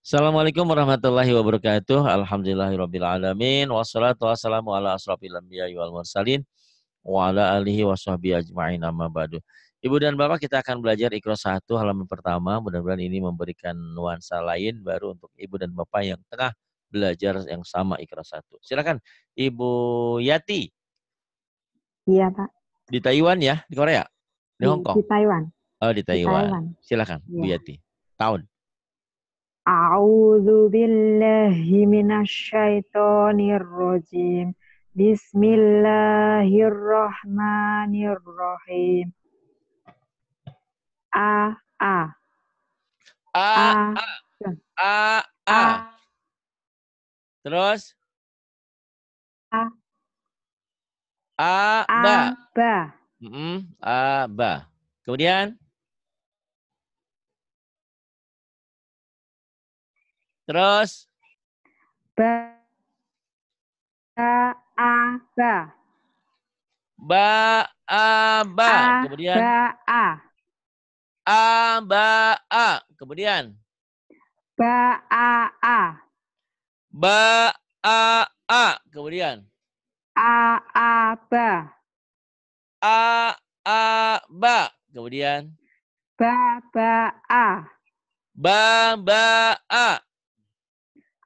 Assalamualaikum warahmatullahi wabarakatuh. Alhamdulillahirrabbilalamin. Wassalatu wassalamu ala asrafil anbiya wal mursalin. Wa ala alihi wa sahbihi ajma'in amma ba'du. Ibu dan Bapak kita akan belajar Iqra 1 halaman pertama. Mudah-mudahan ini memberikan nuansa lain baru untuk Ibu dan Bapak yang tengah belajar yang sama Iqra 1. Silakan Ibu Yati. Iya, Pak. Di Taiwan ya? Di Korea? Di, Di, Hong Kong? di Taiwan. Oh, di Taiwan. Taiwan. Silakan Bu Iya. Yati. Tahun. A'udzu billahi minasyaitonir rajim. Bismillahirrahmanirrahim. A a A, a A, A. a Terus? A. A, ba. ba A, ba. Kemudian? Terus? ba a a ba Ba, A, ba. a Kemudian? ba a A, ba, A. Kemudian? ba a a Ba, A, A. Kemudian? a a ba A, A, ba. Kemudian? ba ba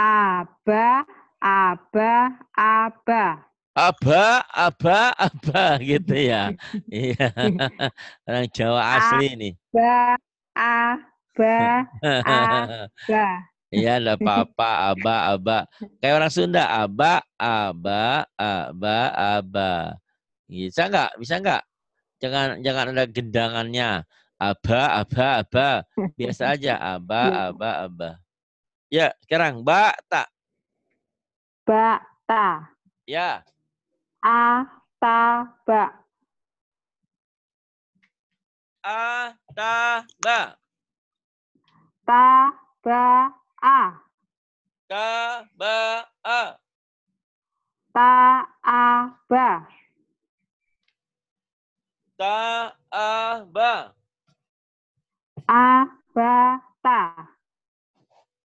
ba a ba Ba, A, ba. a ba a A, ba, A. a a a A, A, A. ba ba ba Ba, ba, ba. a ba a ba a ba Aba, aba, aba gitu ya. Iya. Orang Jawa asli nih. ba a ba a ba Iya, enggak apa-apa. Aba, aba. Kayak orang Sunda. Aba, aba, aba, aba. Bisa nggak? Bisa nggak? Jangan jangan ada gendangannya. Aba, aba, aba. Biasa aja. Aba, Iya. aba, aba. Ya, sekarang. Ba, tak. ba ta Ya. a ta ba A, ta, ba. ta ba a Ta, ba, a. ta a ba Ta, a, ba. a ba ta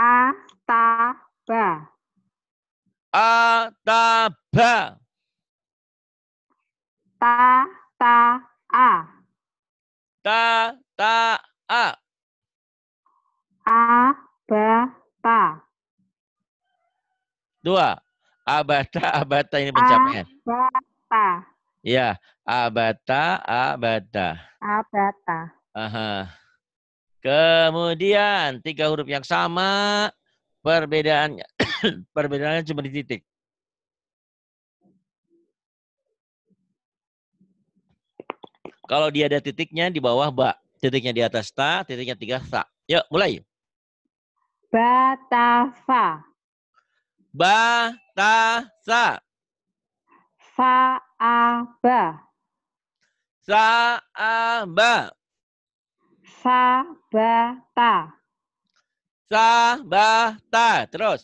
a ta ba A, ta, ta a ta Ta, a, ta. ba a ta Ba, a, ta. a ta ba A, ta, ba. ta ta a Ta, ta, a. a ba ta Dua. Abata, abata ini pencapaian. ba ta Ya, abata, abata. a ba ta Aha. Kemudian tiga huruf yang sama, perbedaannya perbedaannya cuma di titik. Kalau dia ada titiknya di bawah ba, titiknya di atas ta, titiknya tiga sa. Yuk, mulai. ba ta fa Ba, ta, sa. fa a ba Sa, a, ba. fa ba ta Sa, ba, ta. Terus.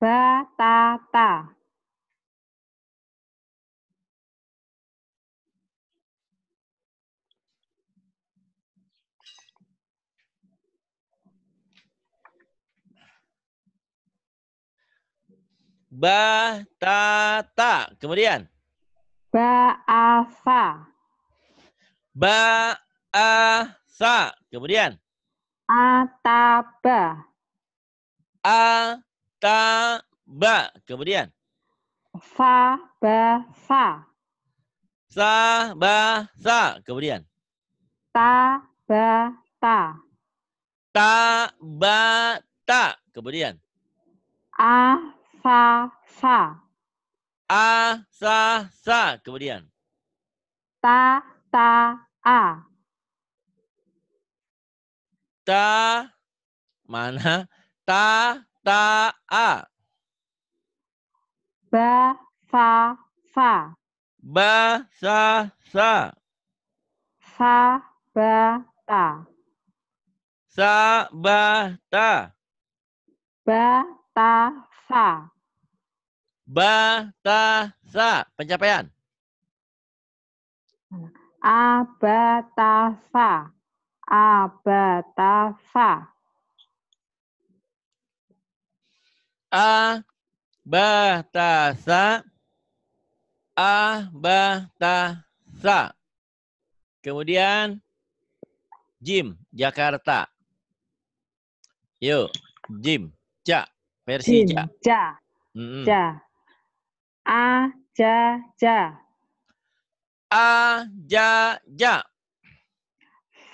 ba ta ta Ba, ta, ta. Kemudian. ba a fa Ba, a, sa. Kemudian. Ataba. A, ta, ba. Kemudian. Sa, ba, sa. Sa, ba, sa. Kemudian. Ta, ba, ta. Ta, ba, ta. Kemudian. A, sa, sa. A, sa, sa. Kemudian. Ta, ta, a. Ta, mana? Ta, ta, a. Ba, sa, sa. Ba, sa, sa. Sa, ba, ta. Sa, ba, ta. Ba, ta, sa. Ba, ta, sa. Pencapaian. A, ba, ta, sa. A, ba, ta, sa. A, ba, ta, sa. A, ba, ta, sa. Kemudian Jim, Jakarta. Yuk, Jim, Ja, versi Jim, Ja. ja, Mm-mm. ja. A, ja. A, ja, ja. A, ja. Ja.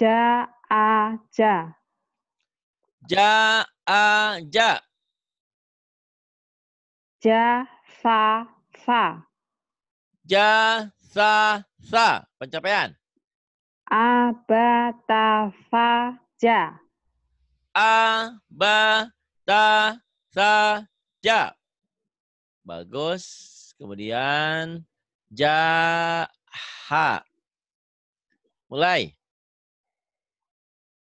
Ja. A, ja. Ja, a. Ja. Ja, sa. Sa. Ja. Sa. Sa. Pencapaian. A, ba, ta, sa, ja. A, ba, ta, sa, ja. Bagus. Kemudian ja, ha. Mulai.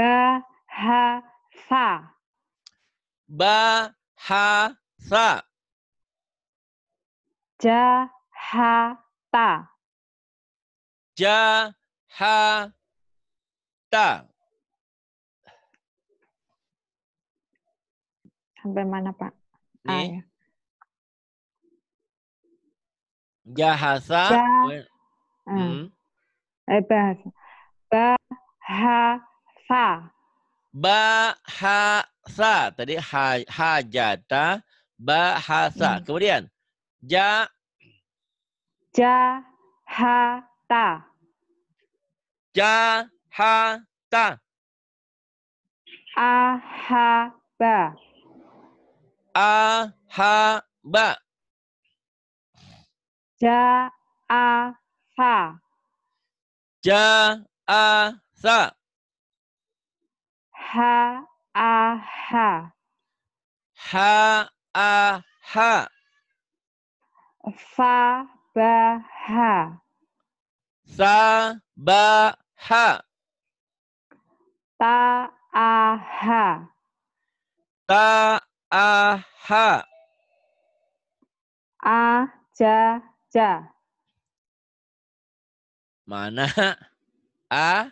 a, ha. Ja, ha, sa. Ja, ha, sa. Ha, ja, ta. Ha, ja, ta. Ba, ha, sa. Ba, ha, sa. Ja, ha, ta. Ja, ha, ta. Sampai mana, Pak? A, Nih, ya. jahasa. Ah, Hmm. Eh, bahasa. Ba, ha, sa. Ba, ha, sa. Tadi ha, hajata. Ba, ha, sa. Hmm. Kemudian. Ja, Ja, ha, ta. ja, ha, ta. Ha. A, ha. Ha, a, ha. Ha, a, ha. Sa, ba, ha. Sa, ba, ha. Ta, a, ha. Ta, a, ha. A, ja, ja. Mana? A.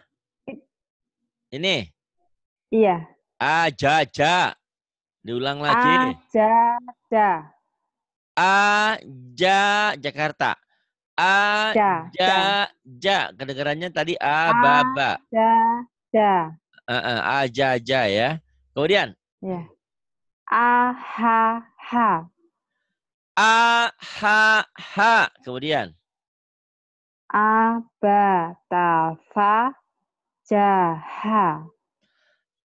Ini. Iya. A, ja, ja. Diulang lagi. Ajaja. Aja Jakarta. Ja, Aja ja. Kedengarannya tadi ababa. Ajaja. Uh, uh, aja aja ya. Kemudian Ya. A ha ha. Kemudian Abatafa. Jaha.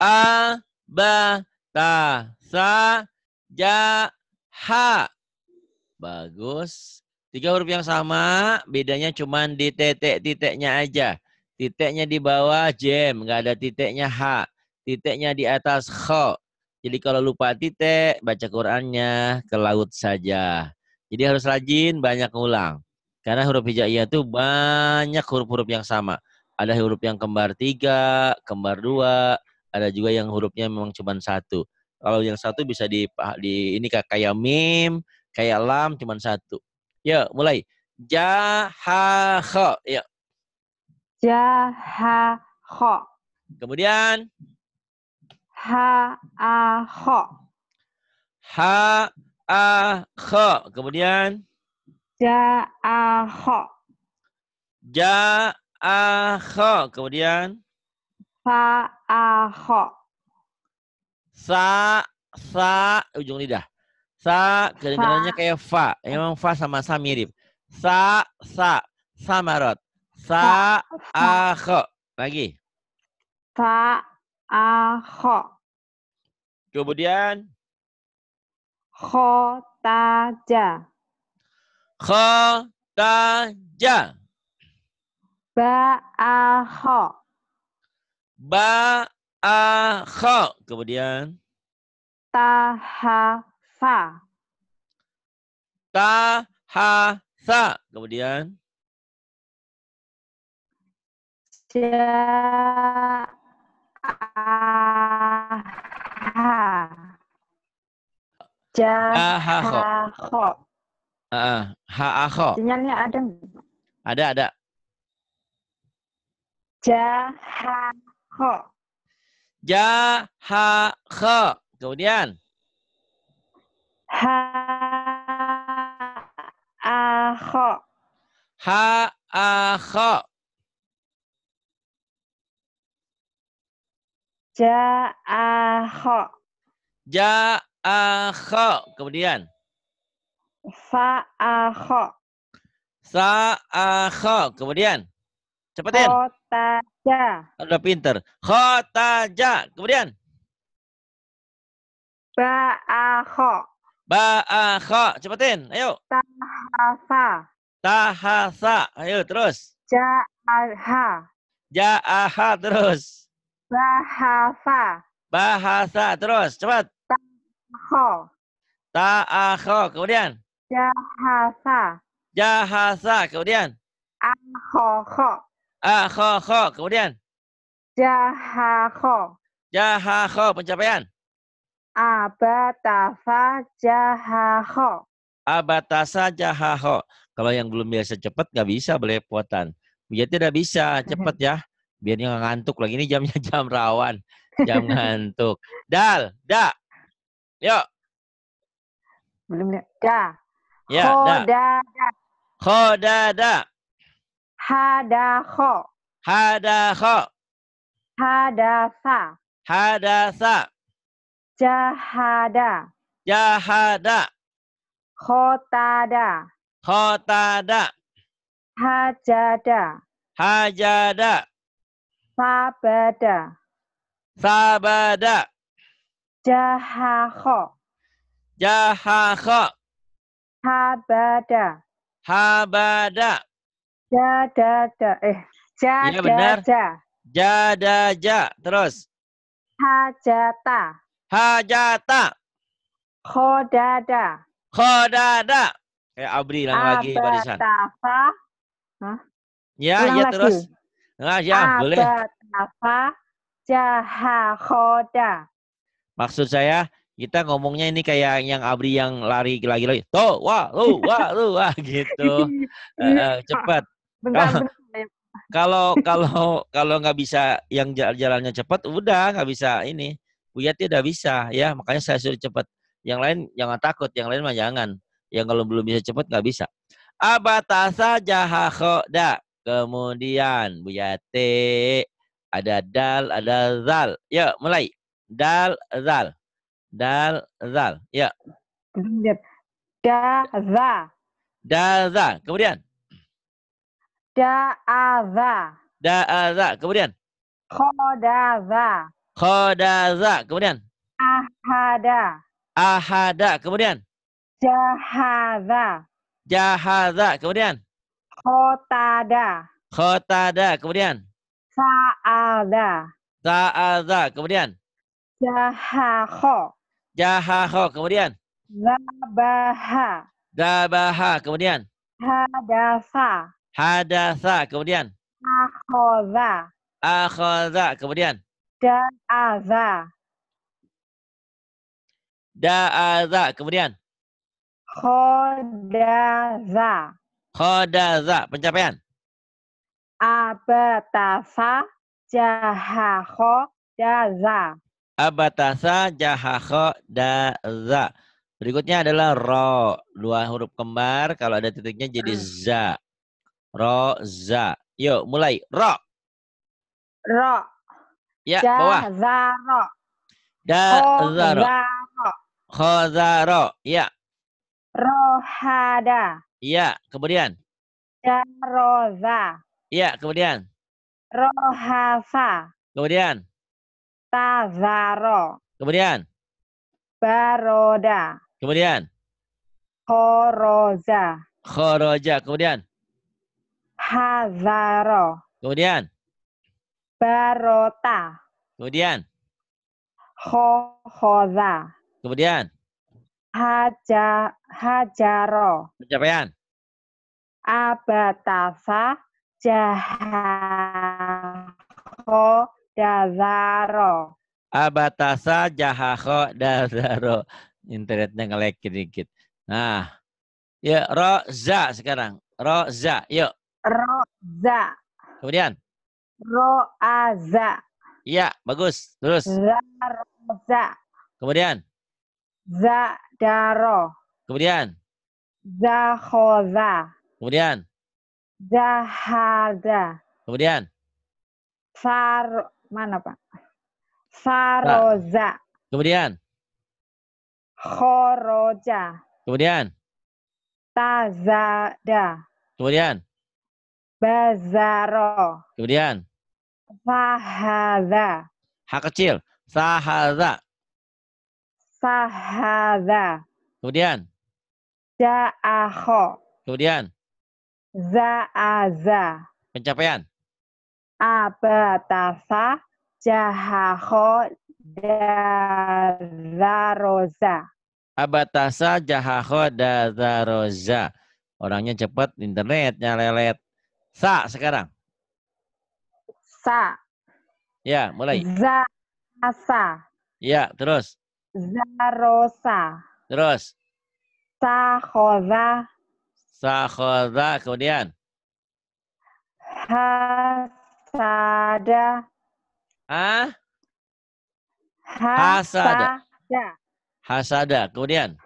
A ba ta sa ja ha. Bagus. Tiga huruf yang sama, bedanya cuma di titik-titiknya aja. Titiknya di bawah jem, nggak ada titiknya h. Titiknya di atas kho. Jadi kalau lupa titik, baca Qur'annya ke laut saja. Jadi harus rajin, banyak ngulang. Karena huruf hijaiyah itu banyak huruf-huruf yang sama. Ada huruf yang kembar tiga, kembar dua, ada juga yang hurufnya memang cuma satu. Kalau yang satu bisa di, di ini kayak mim, kayak lam cuma satu. Ya, mulai. Ja, ha, kho. Ya. Kho. Kemudian Ha. A. Kho. ha, a, kho. Kemudian Ja. A. Kho. ja, a, kho. Kemudian Fa. A. Kho. sa, sa, ujung lidah. Sa, kedengarannya kayak fa. Emang fa sama sa mirip. Sa, sa, samarot. Sa, a, kho. Lagi. Fa. A. Kho. Kemudian Kho. Ta. Ja. Ba. A. Kho. Ba, a, kho. Kemudian Ta. Ha. Fa. ta, ha, sa. Kemudian Ja. A. Ha. Ja. ha, ha, kho. Ha. Ha, a, kho. Sinyalnya ada nggak? Ada, ada. Ja. Ha. Kho. Ja, ha, kho. Kemudian Ha. A. Kho. ha, a, kho. Ja. A. Kho. Ja, a, kho. Kemudian Fa. A. Kho. sa, a, kho. Kemudian cepetin. Kota. Ja. Udah pinter. Kho, ta, ja. Kemudian Ba. A. Kho. ba, a, kho. Cepetin. Ayo. Ha. Fa. Ta, ha, sa. Ayo terus. Ja. A. Ha. Ja, a, ha. Terus. Ba. Ha. Fa. Bahasa terus. Cepat. Kho. Ta, a, kho. Kemudian Ja. Ha. Fa. jahasa. Kemudian A. A, kho, kho. Kemudian. Kho. jaha, kho. Pencapaian. A. Ba. Ta. Fa. Ja. Ha. Kho. Abatasa jahaho. Kalau yang belum biasa cepat nggak bisa belepotan. Biar tidak bisa cepat ya. Biar dia nggak ngantuk lagi. Ini jamnya jam rawan. Jam ngantuk. Dal, da. Yuk. Belum lihat. Da. Ya, da. Da. Da. Khoda, da. Ha. Da. Kho. Hada, kho. Ha. Da. Fa. Hadasa. Jahada. Jahada. Khotada. Khotada. Hajada. Hajada. Sabada. Sabada. Jahakho. Jahakho. Habada. Habada. Jadada. Eh. Iya, benar. Jadada. Jadaja. Terus. Hajata. Hajata. Khodada. Khodada. Kayak Abri ulang lagi barisan. Abatafa. Ya, Ulang ya lagi. terus. Nah, ya, boleh. Abatafa. Jahakhoda. Maksud saya kita ngomongnya ini kayak yang Abri yang lari lagi-lagi. Tuh, wah, lu, wah, lu, wah gitu. Eh, eh, cepat. Bentar. Kalau kalau kalau nggak bisa yang jal- jalannya cepat, udah nggak bisa ini. Bu Yati udah bisa ya, makanya saya suruh cepat. Yang lain jangan takut, yang lain mah jangan. Yang kalau belum bisa cepat nggak bisa. Abatasa jahakhoda. Kemudian Bu Yati ada dal, ada zal. Ya, mulai. Dal, zal. Dal, zal. Ya. Lihat. Daza. Daza. Kemudian. Da'aza. Da'aza. Kemudian. Khodaza. Khodaza. Kemudian. Ahada. Ahada. Kemudian. Jahaza. Jahaza. Kemudian. Khotada. Khotada. Kemudian. Sa'ada. Sa'aza. Kemudian. Jahakho. Jahaho. Kemudian. Zabaha. Dabaha. Kemudian. Hadasa. Hadasa. Kemudian. Akhoza. Akhoza. Kemudian. Da'aza. Da'aza. Kemudian. Khodaza. Khodaza. Pencapaian. Abatasa. Jahakho. Daza. Abatasa jahakho daza. Berikutnya adalah ro. Dua huruf kembar. Kalau ada titiknya jadi za. Ro, za. Yuk, mulai. Ro. Ro. Ya, bawah. Jahzaro. Da, zaro. Khozaro. Ya, Rohada. ya. Kemudian. Daroza. Ya, kemudian. Rohasa. Kemudian. Tazaro. Kemudian. Baroda. Kemudian. Koroza. Khoroja. Kemudian. Hazaro. Kemudian. Barota. Kemudian. Khoza. Kemudian. Haja, hajaro. Pencapaian. Abatasa. Jahaho. Dazaro. Abatasa jahakho dazaro. Internetnya ngelek dikit. Nah. Ya, roza sekarang. Roza. Yuk. Roza. Kemudian. Roaza. Ya, bagus. Terus. Zaroza. Kemudian. Zadaro. Kemudian. Zakhoza. Kemudian. Zahada. Kemudian. Sar mana Pak? Saroza. Kemudian. Khoroja. Kemudian. Tazada. Kemudian. Bazaro. Kemudian. Sahada. Hak kecil. Sahaza. Sahada. Kemudian. Ja'akho. Kemudian. Za'aza. Pencapaian. Abatasa. Jahakho. Dazaroza. Abatasa jahakho dazaroza. Orangnya cepat, internetnya lelet. Sa sekarang. Sa. Ya, mulai. Za'asa. Ya, terus. Zarosa. Terus. Sakhoza. Sakhoza. Kemudian. Hasada. Ah, Hasada. hasada. Kemudian.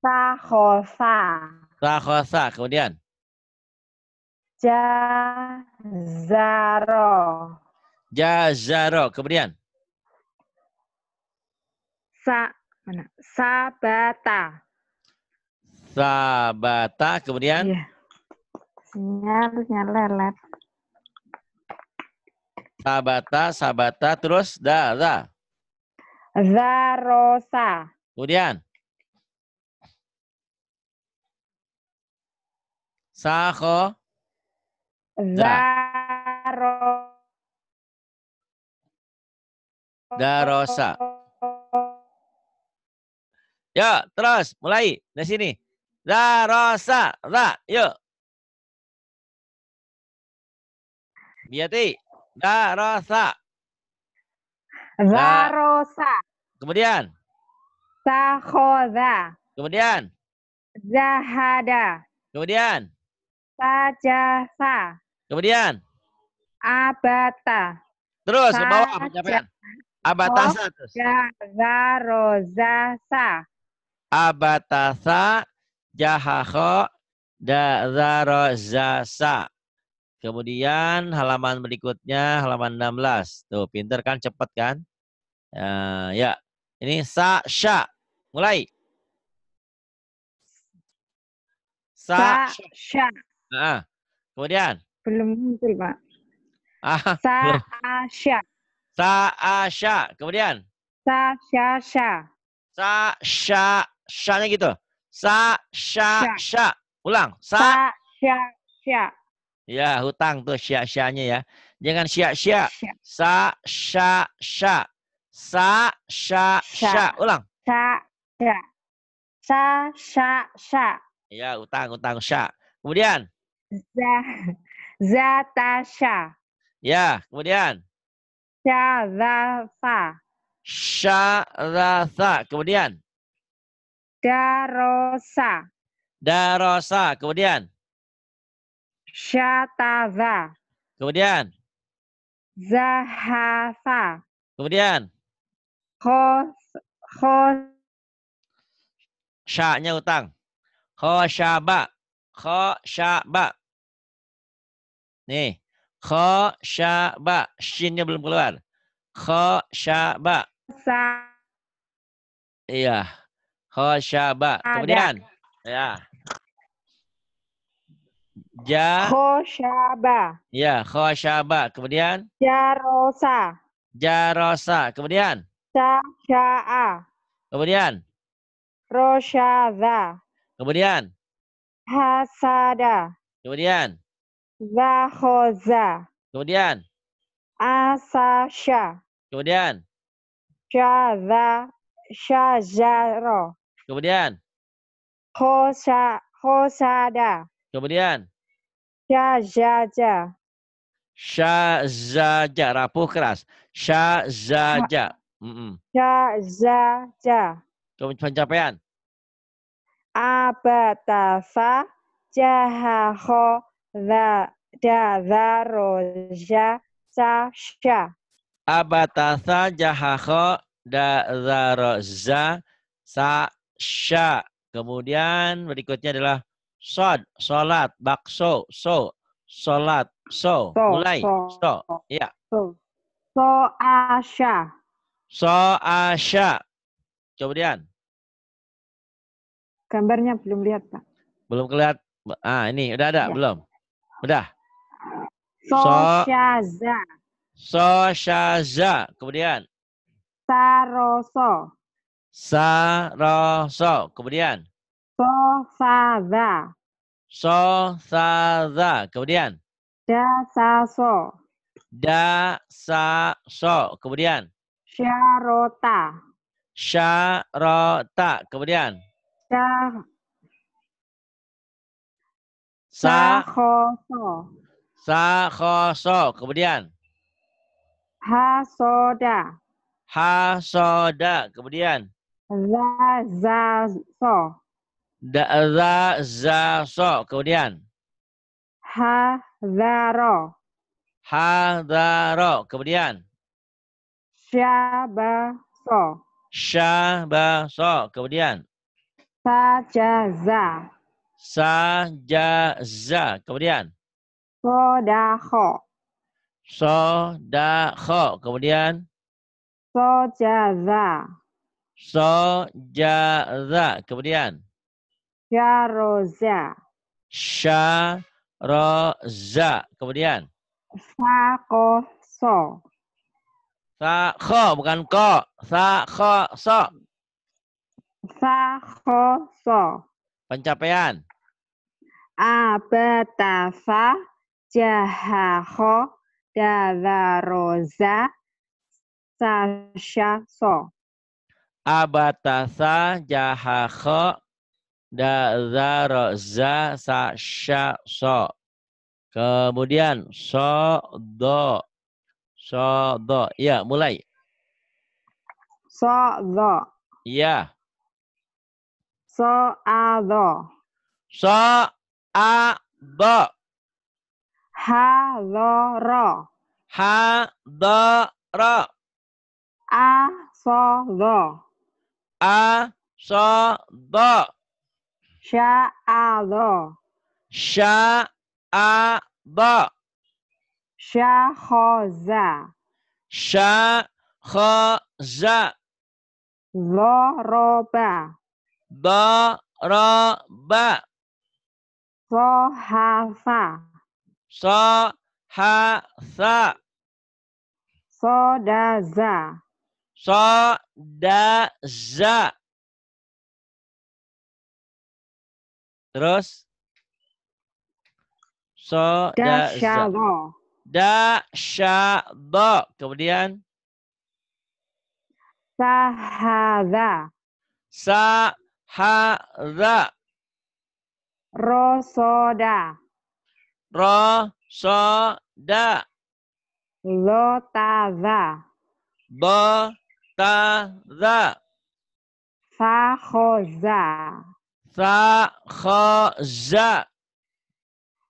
Sakhosa. Sakhosa. Kemudian. Jazaro. Jazaro. Kemudian. Sa mana? Sabata. Sabata. Kemudian. Iya. Sinyalnya lelet. Sabata. Sabata. Terus. Da. Da. Zarosa. Kemudian. Sakho. Zaro. Darosa. Yuk, terus. Mulai. Dari sini. Darosa. Ra. Yuk. Biati. Darosa. Zarosa. Kemudian. Sakhoza. Kemudian. Zahada. Kemudian. Sajasa. Kemudian. Abata. Terus ke bawah pencapaian. Abatasa terus. Sa. Abatasa jahakho da zaro zasa. Kemudian halaman berikutnya halaman 16. Tuh, pinter kan cepet kan? Ya, ya. Ini sa sya. Mulai. Sa, sya. Ah, kemudian Belum muncul, Pak. ah, Sa, belum. a, sya. sa asya. Kemudian Sa, sya, sya. sa sya sya-nya gitu. Sa sya Sya. sya. Ulang. Sa sya. ya hutang tuh sya sya-nya ya. Jangan sya sya. Sya. Sa sya sya. Sa sya Sya. sya. Ulang. Sa, sya. Sa, sya, sya. Ya, utang utang sya. Kemudian Za, za, ta, sya. ya, kemudian Sya, za, fa. sya rasa. Kemudian Da, ro, sa. darosa. Kemudian Sya, ta, za. kemudian Za, ha, fa. kemudian Kho, kho, sya-nya utang. Khosyaba. Khosyaba. Nih. Khosyaba. Shinnya belum keluar. Khosyaba. sa, Iya. Khosyaba. Ada. Kemudian. Ya. Ja. kho, syaba. Ya. Khosyaba. Kemudian. Ja, ro, sa. Jarosa. Kemudian. Sa, sya, a. Kemudian. Ro, sya, za. Kemudian. Ha, sa, da. Kemudian. Za, kho, za. Kemudian. A, sa, sya. Kemudian. Sya, za. Sya, ja, ro. Kemudian. Kho, sya, kho, sa, da. Kemudian. Sya, ja, ja. Syazaja. Rapuh keras. Syazaja. Mm-mm. Sya, za, ja. Kemudian pencapaian. Abatasa jaha za da za ro ja sa sha Abatasa jahakho da zaroza sa sya. Kemudian berikutnya adalah sod, solat, bakso, so, solat, so. So, Mulai. so. So. Iya. so so asha So asya. Kemudian gambarnya belum lihat pak belum kelihatan. Ah, ini udah ada Ya. belum? Udah. so So- syaza So syaza. Kemudian saroso saroso. Kemudian so saza so saza. Kemudian dasaso da sa so. Kemudian syarota syarota. Kemudian syah sa sahoso sa khoso. Kemudian? Hasoda. Hasoda. Kemudian? Zazaso da za za so. Kemudian? Hazaro. Hadaro. Kemudian? Syabaso syabaso. Kemudian? Sajaza sajaza. Kemudian sodako sodakho. Kemudian sojaza sojaza. Kemudian syaroza syaroza. Kemudian sakoso sakho bukan ko. Sakho so. sakoso Pencapaian. Abatafa jahaho dadaroza sasyaso Abatasa jahakho dazaroza sasyaso. Kemudian. Sodo. Ya, mulai. sodo Ya. soado So a do. haloro Ha do ro. Asodho. A so do. Sya'adho. Sya a do. Syakhoza. Sya kho za. Zoroba. Do ro ba. Sohafa. So ha sa. Sodaza. So da za. Terus so da za. Dasyadho. Da sya do. Kemudian Sahadha. sa Rosoda. Ro so da. Lotaza. Bo ta za. Fakhoza. Sa kho za.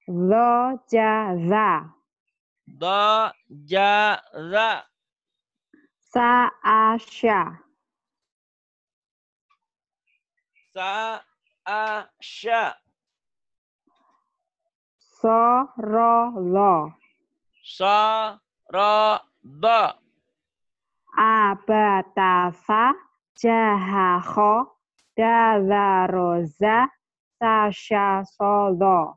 Lojaza. Do ja za. Sa'asya. Sa a sya. Sorolo. So ro do.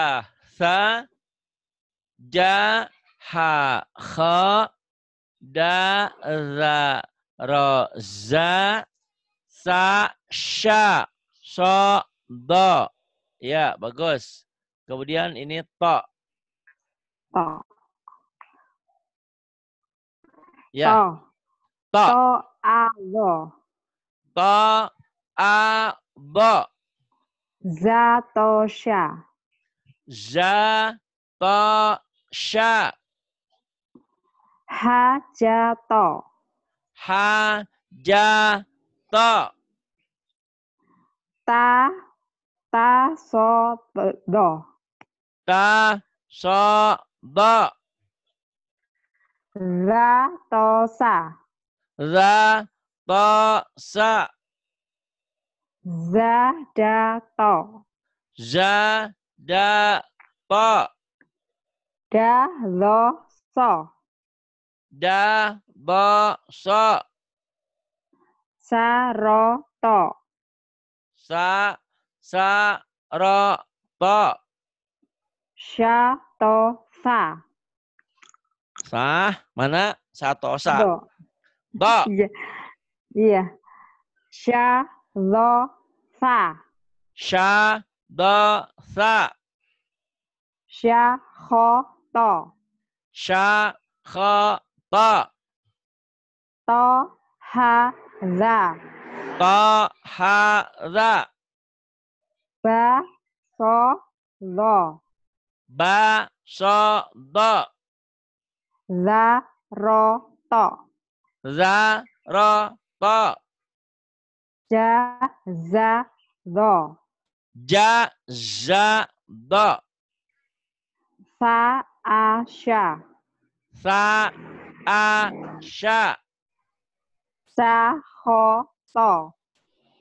Abatasa. Jahakho. Dadaroza. Sasya solo. A ja ha za za do. Ya, bagus. Kemudian ini to. To. Ya, To. to. To. Alo. To a bo. Zatosha. Za to sya. Hajato. Ha ja to. Ta. Ta so do. Ta so do. Zatosa. Za to sa. Zadato. Za da to. Da lo so. Da bo so. Saroto. Sa sa ro to. Shatosa. Sa mana? Satu sa. Do. Do. Iya. Iya. Shalosa. Sya do sa. Syahoto. Sya kho to. To ha za. To ha za. Ba so lo. Ba so do. Za ro to. Za ro to. Ja za do. Ja za do. Sa a sha. Sa a sya. Sa ho to.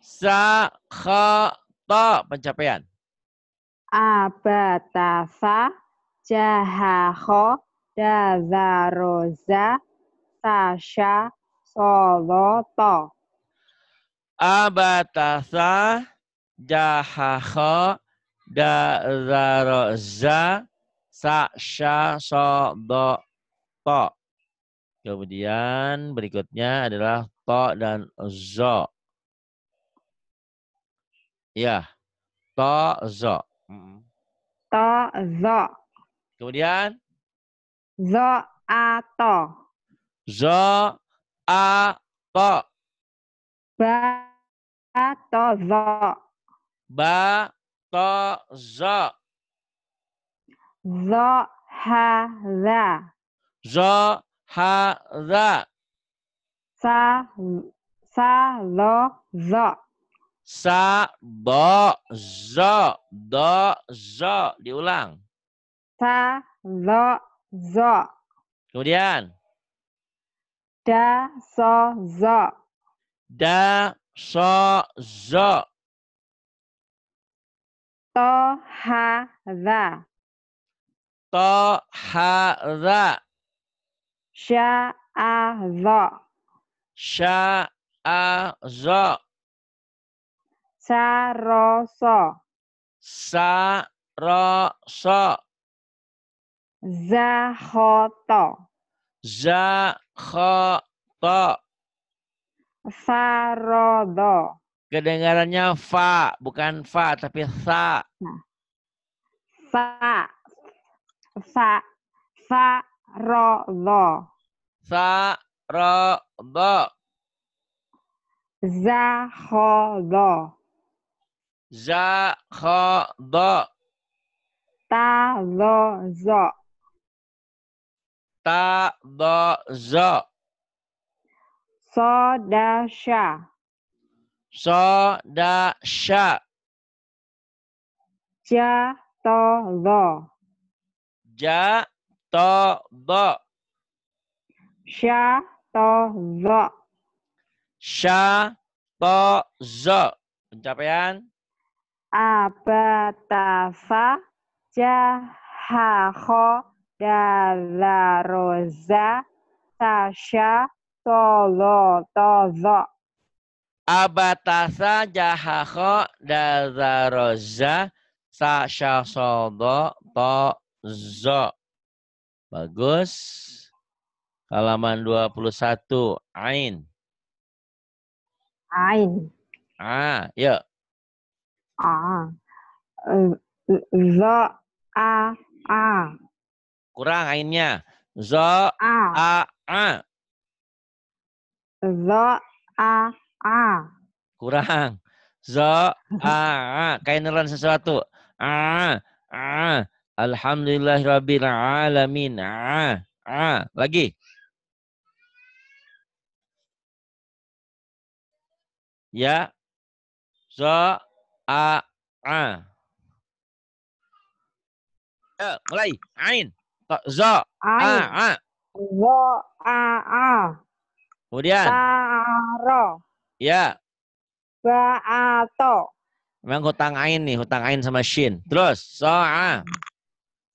Sa kho to. Pencapaian. Abatasa. Jahaho. Dazaroza. Sasha. Soloto. Abatasa jahakho da zaroza sa sya so do to. Kemudian berikutnya adalah to dan zo. Ya, to zo. Mm. To zo. Kemudian Zo ato. zo a to Ba to zo. ba to zo Zo ha za. zo ha za Sa sa lo zo. Sa bo zo do zo diulang. Sa lo zo. Kemudian Da, so, zo. da so zo To, ha, za. to ha ra Sha, a, zo. sha a zo Sa, ro, so. sa ro so Za, ho, to. za kho to Fa, ro, do. kedengarannya fa bukan fa tapi sa Fa, fa, fa, ro, do. sa ro do Za, ho, do. Ta, zo, zo. ta do zo So, da, sha. so da sha Ja, to, zo. ja to do Sha, to, zo. sha to zo pencapaian Abatafa, Jahaho, Dalaroza, Tasha, Tolo, Tozo. abatasa jahakho dazaroza sasyasodo to zo bagus halaman 21 ain Ain. ah yuk A. Zo, A, A. kurang ainnya. Zo A. a a. Zo, A, A. kurang. Zo a a. Kayak nelan sesuatu. A a. Alhamdulillahirabbil alamin. A a. Lagi. Ya. Zo a a. Ya, mulai. Ain. Zo. A a. Zo, A, A. kemudian? Taro. ya. Ba, A, to. memang hutang ain nih hutang ain sama shin. Terus so a.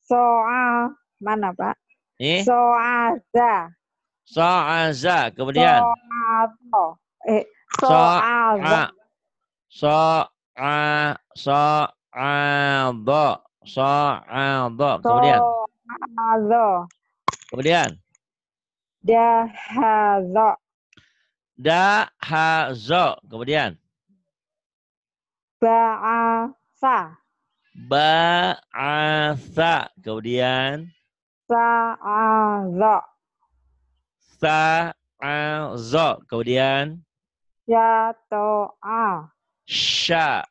So, A. Mana, Pak? nih? So, A, za. so aza kemudian So, A, to. Eh, so, So, A, so a so do so a do So, kemudian A, zo. kemudian Da, ha, zo. da ha zo kemudian Ba, A, sa. ba a sa kemudian Sa, A, zo. sa a zo kemudian Ya, to, A. sha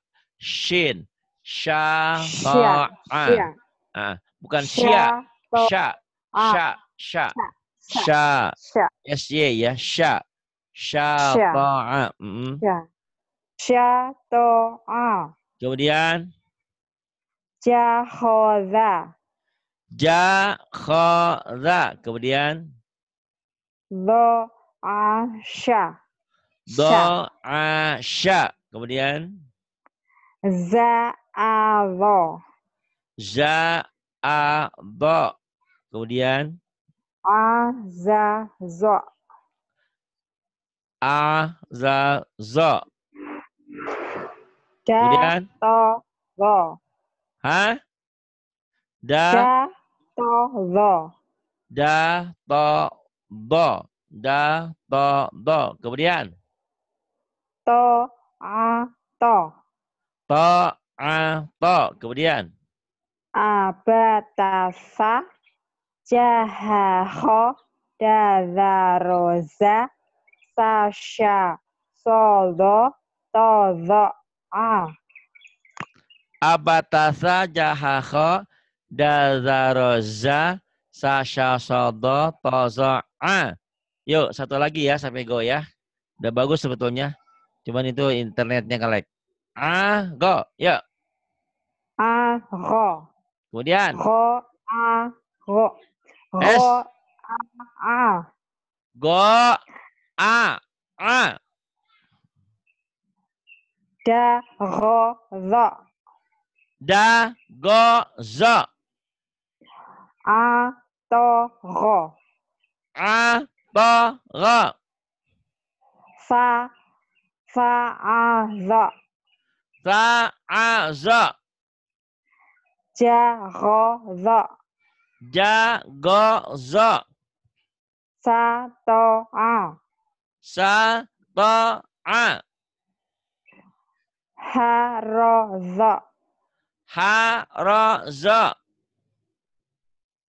shin sha to Sya, a Sya. Ah, bukan sya sha sha sha Sya. sha Sya. s y ya sha sha Sya. to a Mm. Ya. Sya, to, A. kemudian Ja, ho, za. ja kho za kemudian Zo, A, sha. do Sya. a sha kemudian Za, a, zo. za a do kemudian A, za, zo. a za zo Ja, kemudian to, zo. ha da Ja, to, zo. da to do da to do kemudian To, a, to. To a to kemudian Abatasa. Jahaho. Dadaroza. Sasha. Soldo. Tozo. A. abatasa jahakho dazaroza sasha sodo tozo a yuk satu lagi ya sampai go ya udah bagus sebetulnya cuman itu internetnya kelek a go yuk A, ro. kemudian Ro, a, ro. S. Ro, A. Go. A. A. Da. Ro. Zo. Da. Go. Zo. A. To. Ro. A. To. Ro. Fa. Fa. A. Zo. Sa. A. Zo. Ja. Ro. Zo. Ja. Go. Zo. Sa. To. A. Sa. To. A. Ha. Ro. Zo. Ha. Ro. Zo.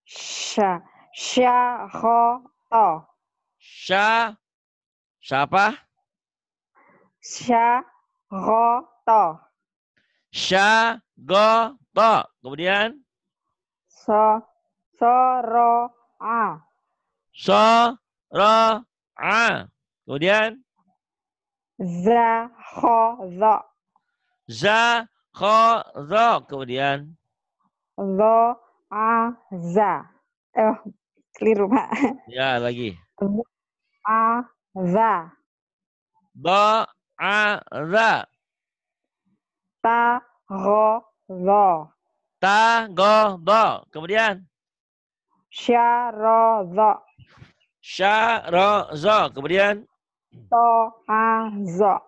Sha. Sha. Ro. To. Sya. Siapa? Sha. To. Sya. Go. To. Kemudian. So. So. Ro. A. So. Ro. A. Kemudian. Za. Ho. Zo. Za. Kho. Zo. Kemudian. Zo. A. Za. Eh, keliru, Pak. Ya, lagi. A. Za. Do. A. Za. Ta. Ro. Zo. Ta. Go. Do. Kemudian. Sha. Ro. Zo. Sya. Ro. Zo. Kemudian. To. A. Zo.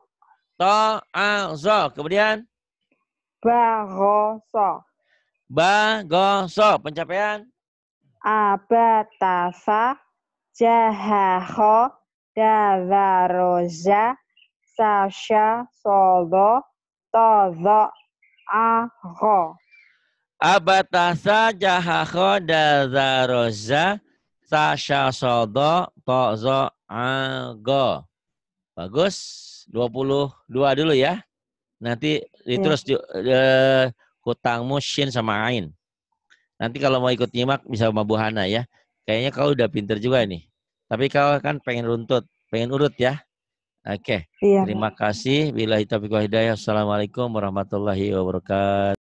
To. A. Zo. Kemudian. Ba. Ro. So. Ba. Go. So. Pencapaian. Abatasa. Jahaho. Davaroja. Sasha. Solo. Tozo. Aho. Abatasa jahakho dazaroza sasha sodo tozo ago. Bagus. 22 dulu ya. Nanti Ya. terus di, eh, hutangmu shin sama ain. Nanti kalau mau ikut nyimak bisa sama Bu Hana ya. Kayaknya kau udah pinter juga nih. Tapi kau kan pengen runtut, pengen urut ya. Oke, Iya. terima kasih. Bila hidayah. Assalamualaikum warahmatullahi wabarakatuh.